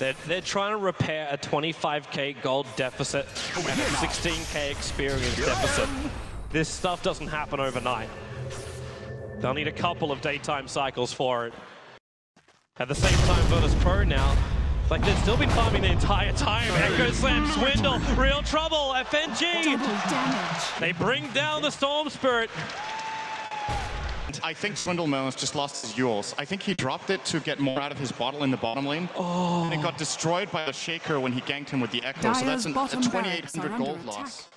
They're, they're trying to repair a 25k gold deficit and a 16k experience deficit. This stuff doesn't happen overnight. They'll need a couple of daytime cycles for it. At the same time, Virtus Pro now, like they've still been farming the entire time. Echo Slam, Swindle, real trouble, FNG. They bring down the Storm Spirit. I think Swindle Swindlemaster just lost his Euls. I think he dropped it to get more out of his bottle in the bottom lane. Oh. And it got destroyed by the Shaker when he ganked him with the Echo. so that's an, a 2,800 gold loss.